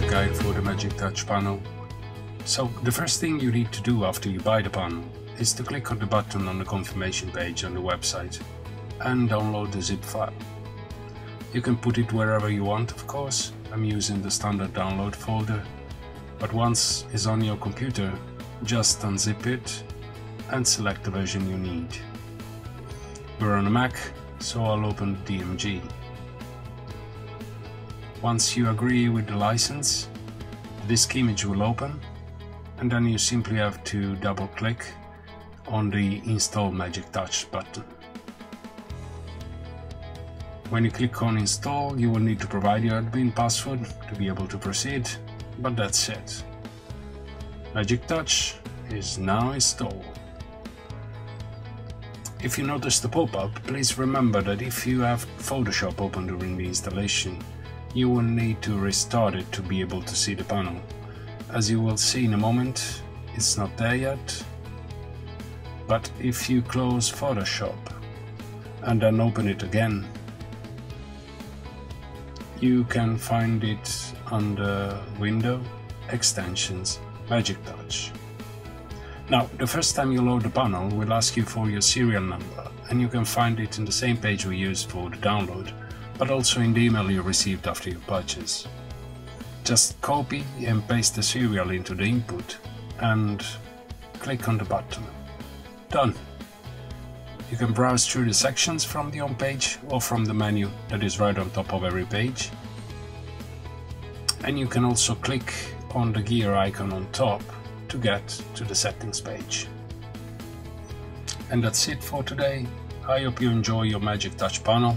guide for the Magic Touch panel. So the first thing you need to do after you buy the panel is to click on the button on the confirmation page on the website and download the zip file. You can put it wherever you want of course, I'm using the standard download folder, but once it's on your computer, just unzip it and select the version you need. We're on a Mac, so I'll open the DMG. Once you agree with the license, the disk image will open and then you simply have to double click on the install Magic Touch button. When you click on install you will need to provide your admin password to be able to proceed, but that's it. Magic Touch is now installed. If you notice the pop-up, please remember that if you have Photoshop open during the installation, you will need to restart it to be able to see the panel. As you will see in a moment, it's not there yet. But if you close Photoshop and then open it again, you can find it under Window, Extensions, Magic Touch. Now, the first time you load the panel, we'll ask you for your serial number, and you can find it in the same page we used for the download, but also in the email you received after your purchase. Just copy and paste the serial into the input and click on the button. Done. You can browse through the sections from the home page or from the menu that is right on top of every page. And you can also click on the gear icon on top to get to the settings page. And that's it for today. I hope you enjoy your Magic Touch panel